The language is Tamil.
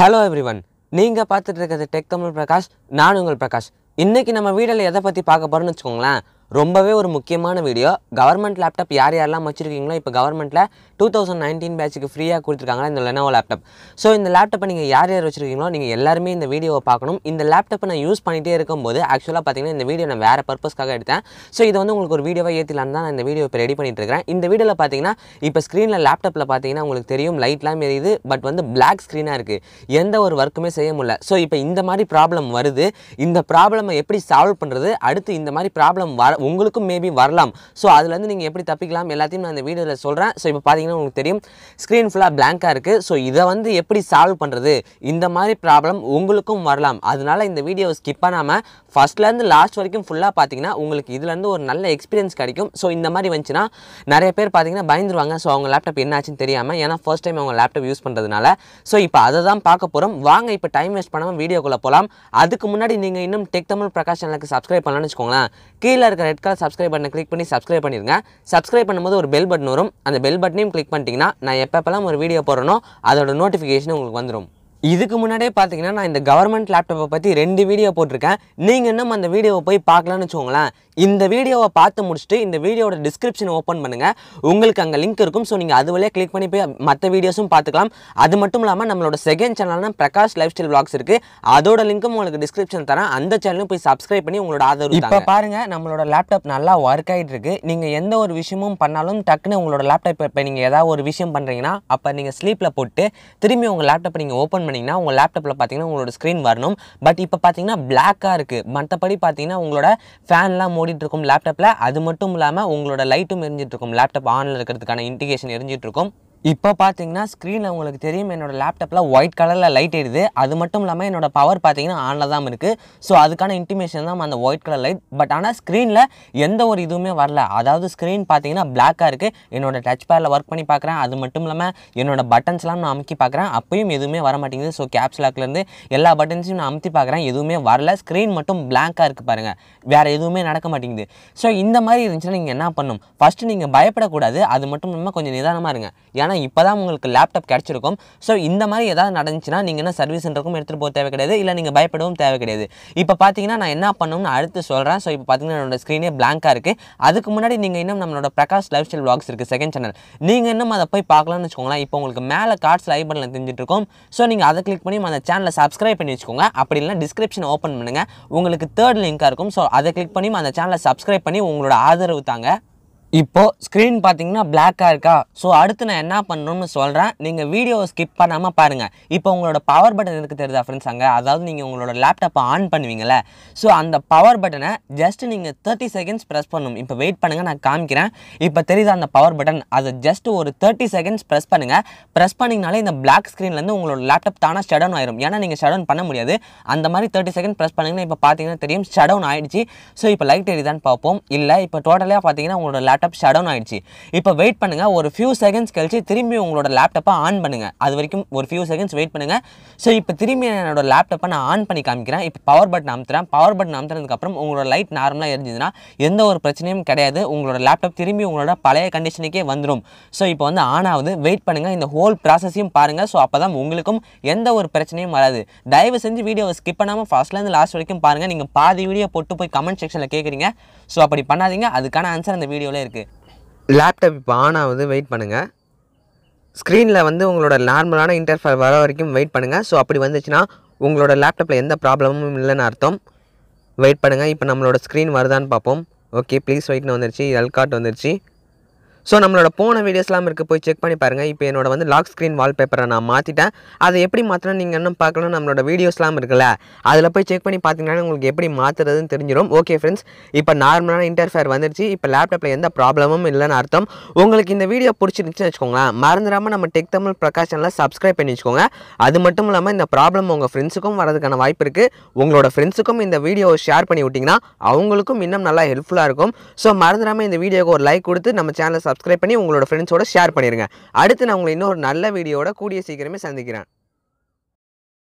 ஹலோ எவ்ரி ஒன் நீங்கள் பார்த்துட்டு இருக்கிறது டெக் தமிழ் பிரகாஷ் நான் உங்கள் பிரகாஷ் இன்றைக்கி நம்ம வீடியோவில் எதை பற்றி பார்க்க போகிறோன்னு வச்சுக்கோங்களேன். ரொம்பவே ஒரு முக்கியமான வீடியோ கவர்மெண்ட் லேப்டாப் யார் யாரெல்லாம் வச்சுருக்கீங்களோ இப்போ கவர்மெண்ட்டில் டூ தௌசண்ட் நைன்டீன் பேட்சுக்கு ஃப்ரீயாக கொடுத்துருக்காங்களா இந்த லெனோவோ லேப்டாப் ஸோ இந்த லேப்டாப்பை நீங்கள் யார் யார் வச்சுருக்கீங்களோ நீங்கள் எல்லாருமே இந்த வீடியோவை பார்க்கணும். இந்த லேப்டாப்பை நான் யூஸ் பண்ணிகிட்டே இருக்கும்போது ஆக்சுவலாக பார்த்தீங்கன்னா இந்த வீடியோ நான் வேறு பர்பஸ்க்காக எடுத்தேன். ஸோ இது வந்து உங்களுக்கு ஒரு வீடியோவை ஏற்றிலான்னு தான் நான் இந்த வீடியோ இப்போ ரெடி பண்ணிட்டு இருக்கிறேன் இந்த வீடியோவில் பார்த்தீங்கன்னா இப்போ ஸ்க்ரீனில் லேப்டாப்பில் பார்த்தீங்கன்னா உங்களுக்கு தெரியும் லைட்லாம் எரியுது பட் வந்து பிளாக் ஸ்க்ரீனாக இருக்குது எந்த ஒரு ஒர்க்குமே செய்ய முடியல. ஸோ இப்போ இந்த மாதிரி ப்ராப்ளம் வருது. இந்த ப்ராப்ளமை எப்படி சால்வ் பண்ணுறது அடுத்து இந்த மாதிரி ப்ராப்ளம் வர உங்களுக்கும் மேபி வரலாம். ஸோ அதுலேருந்து நீங்கள் எப்படி தப்பிக்கலாம் எல்லாத்தையும் நான் இந்த வீடியோவில் சொல்கிறேன் ஸோ இப்போ பார்த்தீங்கன்னா உங்களுக்கு தெரியும் ஸ்க்ரீன் ஃபுல்லாக பிளாங்காக இருக்குது ஸோ இதை வந்து எப்படி சால்வ் பண்ணுறது இந்த மாதிரி ப்ராப்ளம் உங்களுக்கும் வரலாம். அதனால இந்த வீடியோவை ஸ்கிப் பண்ணாமல் ஃபஸ்ட்லேருந்து லாஸ்ட் வரைக்கும் ஃபுல்லாக பார்த்தீங்கன்னா உங்களுக்கு இதுலேருந்து ஒரு நல்ல எக்ஸ்பீரியன்ஸ் கிடைக்கும். ஸோ இந்த மாதிரி வந்துச்சுன்னா நிறைய பேர் பார்த்தீங்கன்னா பயந்துருவாங்க. ஸோ அவங்க லேப்டாப் என்னாச்சுன்னு தெரியாமல் ஏன்னா ஃபர்ஸ்ட் டைம் அவங்க லேப்டாப் யூஸ் பண்ணுறதுனால ஸோ இப்போ அதை தான் பார்க்க போகிறோம் வாங்க இப்போ டைம் வேஸ்ட் பண்ணாமல் வீடியோக்குள்ளே போகலாம் அதுக்கு முன்னாடி நீங்கள் இன்னும் டெக் தமிழ் பிரகாஷ் சேனலுக்கு சப்ஸ்கிரைப் பண்ணலாம்னு வச்சுக்கோங்களேன். கீழே இருக்கிற ரெட் கலர் சப்ஸ்கிரைப் பட்டனை கிளிக் பண்ணி சப்ஸ்கிரைப் பண்ணிருங்க. சப்ஸ்கிரைப் பண்ணும்போது ஒரு பெல் பட்டன் வரும். அந்த பெல் பட்டனையும் கிளிக் பண்ணிட்டீங்கன்னா நான் எப்பப்பெல்லாம் ஒரு வீடியோ போடுறேனோ அதோட நோட்டிஃபிகேஷன் உங்களுக்கு வந்துடும் இதுக்கு முன்னாடியே பார்த்தீங்கன்னா நான் இந்த கவர்மெண்ட் லேப்டாப்பை பற்றி ரெண்டு வீடியோ போட்டிருக்கேன். நீங்கள் இன்னும் அந்த வீடியோவை போய் பார்க்கலான்னு வச்சுக்கோங்களேன். இந்த வீடியோவை பார்த்து முடிச்சுட்டு இந்த வீடியோட டிஸ்கிரிப்ஷன் ஓப்பன் பண்ணுங்கள் உங்களுக்கு அங்கே லிங்க் இருக்கும். ஸோ நீங்கள் அது வழியாக கிளிக் பண்ணி போய் மற்ற வீடியோஸும் பார்த்துக்கலாம். அது மட்டும் இல்லாமல் நம்மளோட செகண்ட் சேனல்னா பிரகாஷ் லைஃப் ஸ்டைல் vlogs இருக்குது அதோட லிங்க்கும் உங்களுக்கு டிஸ்கிரிப்ஷன் தரேன். அந்த சேனலும் போய் சப்ஸ்கிரைப் பண்ணி உங்களோட ஆதரவு இப்போ பாருங்க நம்மளோட லேப்டாப் நல்லா ஒர்க் ஆகிட்டு இருக்கு நீங்கள் எந்த ஒரு விஷயமும் பண்ணாலும் டக்குன்னு உங்களோட லேப்டாப் இப்போ நீங்கள் ஏதாவது ஒரு விஷயம் பண்ணுறீங்கன்னா அப்போ நீங்கள் ஸ்லீப்பில் போட்டு திரும்பி உங்கள் லேப்டாப்பை நீங்கள் ஓப்பன் பண்ணிங்கன்னா உங்கள் லேப்டாப்பில் பார்த்தீங்கன்னா உங்களோட ஸ்க்ரீன் வரணும். பட் இப்போ பார்த்தீங்கன்னா பிளாக்காக இருக்குது மற்றபடி பார்த்தீங்கன்னா உங்களோட ஃபேன்லாம் ஓடிட்டு இருக்கும் லேப்டாப்பில் அது மட்டும் இல்லாமல் உங்களோட லைட்டும் எரிஞ்சிட்டு இருக்கும். லேப்டாப் ஆனில் இருக்கிறதுக்கான இண்டிகேஷன் எரிஞ்சிட்டு இருக்கும். இப்போ பார்த்தீங்கன்னா ஸ்க்ரீனில் உங்களுக்கு தெரியும் என்னோடய லேப்டாப்பில் ஒயிட் கலரில் லைட் எரியுது அது மட்டும் இல்லாமல் என்னோட பவர் பார்த்தீங்கன்னா ஆனில் தான் இருக்குது ஸோ அதுக்கான இன்டிமேஷன் தான் அந்த ஒயிட் கலர் லைட் பட் ஆனால் ஸ்க்ரீனில் எந்த ஒரு இதுவுமே வரல. அதாவது ஸ்க்ரீன் பார்த்தீங்கன்னா பிளாக்காக இருக்குது என்னோடய டச் பேரில் ஒர்க் பண்ணி பார்க்குறேன். அது மட்டும் இல்லாமல் என்னோடய பட்டன்ஸ்லாம் நான் அமுக்கி பார்க்குறேன். அப்பயும் எதுவுமே வர மாட்டேங்குது. ஸோ கேப்ஸ் லாக்லேருந்து எல்லா பட்டன்ஸையும் நான் அமுத்தி பார்க்குறேன். எதுவுமே வரல. ஸ்க்ரீன் மட்டும் பிளாங்காக இருக்குது பாருங்கள் வேறு எதுவுமே நடக்க மாட்டேங்குது. ஸோ இந்த மாதிரி இருந்துச்சுன்னா நீங்கள் என்ன பண்ணணும் ஃபஸ்ட்டு நீங்கள் பயப்படக்கூடாது. அது மட்டும் இல்லாமல் கொஞ்சம் நிதானமாக இருங்க. ஏன்னா இப்போ தான் உங்களுக்கு லேப்டாப் கிடச்சிருக்கும். ஸோ இந்த மாதிரி ஏதாவது நடந்துச்சுன்னா நீங்கள் என்ன சர்வீஸ் சென்டருக்கும் எடுத்துகிட்டு போக தேவை கிடையாது. இல்லை நீங்கள் பயப்படவும் தேவை கிடையாது. இப்போ பார்த்தீங்கன்னா நான் என்ன பண்ணணும்னு அடுத்து சொல்கிறேன் ஸோ இப்போ பார்த்தீங்கன்னா என்னோட ஸ்க்ரீனே பிளாங்காக இருக்குது அதுக்கு முன்னாடி நீங்கள் இன்னும் நம்மளோட பிரகாஷ் லைஃப் ஸ்டைல் vlogs இருக்குது செகண்ட் சேனல் நீங்கள் இன்னும் அதை போய் பார்க்கலாம்னு வச்சுக்கோங்களேன். இப்போ உங்களுக்கு மேலே கார்ட்ஸ் ஐ பட்டனில் தெரிஞ்சிட்டு இருக்கும் ஸோ நீங்கள் அதை கிளிக் பண்ணி அந்த சேனலை சப்ஸ்கிரைப் பண்ணி வச்சுக்கோங்க. அப்படி இல்லைனா டிஸ்கிரிப்ஷன் ஓப்பன் பண்ணுங்கள் உங்களுக்கு தேர்ட் லிங்காக இருக்கும். ஸோ அதை கிளிக் பண்ணி அந்த சேனலை சப்ஸ்கிரைப் பண்ணி உங்களோட ஆதரவு தாங்க. இப்போது ஸ்க்ரீன் பார்த்தீங்கன்னா பிளாக்காக இருக்கா? ஸோ அடுத்து நான் என்ன பண்ணணும்னு சொல்கிறேன் நீங்கள் வீடியோவை ஸ்கிப் பண்ணாமல் பாருங்கள் இப்போ உங்களோட பவர் பட்டன் எதுக்கு தெரியுதா ஃப்ரெண்ட்ஸ் அங்கே? அதாவது நீங்கள் உங்களோட லேப்டாப்பை ஆன் பண்ணுவீங்கள்ல ஸோ அந்த பவர் பட்டனை ஜஸ்ட் நீங்கள் தேர்ட்டி செகண்ட்ஸ் ப்ரெஸ் பண்ணணும். இப்போ வெயிட் பண்ணுங்கள் நான் காமிக்கிறேன். இப்போ தெரியுதா அந்த பவர் பட்டன் அதை ஜஸ்ட் ஒரு தேர்ட்டி செகண்ட்ஸ் ப்ரெஸ் பண்ணுங்கள் ப்ரெஸ் பண்ணிங்கனாலே இந்த பிளாக் ஸ்க்ரீன்லேருந்து உங்களோட லேப்டாப் தானாக ஷட் டவுன் ஆயிரும். ஏன்னா நீங்கள் ஷட் டவுன் பண்ண முடியாது. அந்த மாதிரி தேர்ட்டி செகண்ட் ப்ரெஸ் பண்ணிங்கன்னா இப்போ பார்த்தீங்கன்னா தெரியும் ஷட் டவுன் ஆயிடுச்சு. ஸோ இப்போ லைட் எரியுதான்னு பார்ப்போம். இல்லை இப்போ டோட்டலாக பார்த்தீங்கன்னா உங்களோட லேப்டாப் ஷட் டவுன் ஆயிடுச்சு. இப்போ வெயிட் பண்ணுங்க ஒரு ஃபியூ செகண்ட்ஸ் கழிச்சு திரும்பி உங்களோட லேப்டாப்பை ஆன் பண்ணுங்கள் அது வரைக்கும் ஒரு ஃபியூ செகண்ட்ஸ் வெயிட் பண்ணுங்க. ஸோ இப்போ திரும்பி என்னோட லேப்டாப்பை நான் ஆன் பண்ணி காமிக்கிறேன். இப்போ பவர் பட்டன் அமுத்துறேன். பவர் பட்டன் அமுத்துறதுக்கப்புறம் உங்களோட லைட் நார்மலாக இருந்ததுன்னா எந்த ஒரு பிரச்சனையும் கிடையாது. உங்களோட லேப்டாப் திரும்பி உங்களோட பழைய கண்டிஷனுக்கே வந்துடும் ஸோ இப்போ வந்து ஆன் ஆகுது. வெயிட் பண்ணுங்கள் இந்த ஹோல் ப்ராசஸையும் பாருங்கள் ஸோ அப்போ தான் உங்களுக்கும் எந்த ஒரு பிரச்சனையும் வராது. தயவு செஞ்சு வீடியோவை ஸ்கிப் பண்ணாமல் ஃபஸ்ட்லேருந்து லாஸ்ட் வரைக்கும் பாருங்கள் நீங்கள் பாதி வீடியோ போட்டு போய் கமெண்ட் செக்ஷனில் கேட்குறீங்க ஸோ அப்படி பண்ணாதீங்க. அதுக்கான ஆன்சர் அந்த வீடியோவில் இருக்குது லேப்டாப் இப்போ ஆன் ஆகுது வெயிட் பண்ணுங்கள் ஸ்க்ரீனில் வந்து உங்களோட நார்மலான இன்டர்ஃபேர் வர வரைக்கும் வெயிட் பண்ணுங்கள் ஸோ அப்படி வந்துச்சுன்னா உங்களோட லேப்டாப்பில் எந்த ப்ராப்ளமும் இல்லைன்னு அர்த்தம். வெயிட் பண்ணுங்கள் இப்போ நம்மளோட ஸ்க்ரீன் வருதான்னு பார்ப்போம். ஓகே ப்ளீஸ் வெயிட்னு வந்துருச்சு. எல்காட் வந்துருச்சு. ஸோ நம்மளோட போன வீடியோஸ்லாம் இருக்குது போய் செக் பண்ணி பாருங்கள் இப்போ என்னோட வந்து லாக் ஸ்க்ரீன் வால்பேப்பரை நான் மாற்றிட்டேன் அதை எப்படி மாற்றணும் நீங்கள் இன்னும் பார்க்கலாம் நம்மளோட வீடியோஸ்லாம் இருக்குல்ல அதில் போய் செக் பண்ணி பார்த்தீங்கன்னா உங்களுக்கு எப்படி மாற்றுறதுன்னு தெரிஞ்சிடும் ஓகே ஃப்ரெண்ட்ஸ் இப்போ நார்மலான இன்டர்ஃபேர் வந்துருச்சு. இப்போ லேப்டாப்பில் எந்த ப்ராப்ளமும் இல்லைன்னு அர்த்தம். உங்களுக்கு இந்த வீடியோ பிடிச்சிருந்துச்சுன்னு வச்சுக்கோங்களேன் மறந்துடாமல் நம்ம டெக் தமிழ் பிரகாஷ் சேனலில் சப்ஸ்கிரைப் பண்ணி வச்சுக்கோங்க. அது மட்டும் இல்லாமல் இந்த ப்ராப்ளம் உங்கள் ஃப்ரெண்ட்ஸுக்கும் வரதுக்கான வாய்ப்பு இருக்குது உங்களோட ஃப்ரெண்ட்ஸுக்கும் இந்த வீடியோவை ஷேர் பண்ணி விட்டிங்கன்னா அவங்களுக்கும் இன்னும் நல்லா ஹெல்ப்ஃபுல்லாக இருக்கும். ஸோ மறந்துடாமல் இந்த வீடியோக்கு ஒரு லைக் கொடுத்து நம்ம சேனலை சப்ஸ் சப்ஸ்கிரைப் பண்ணி உங்களோட ஃப்ரெண்ட்ஸோட ஷேர் பண்ணிடுங்க அடுத்து நான் உங்களை இன்னொரு நல்ல வீடியோட கூடிய சீக்கிரமே சந்திக்கிறேன்.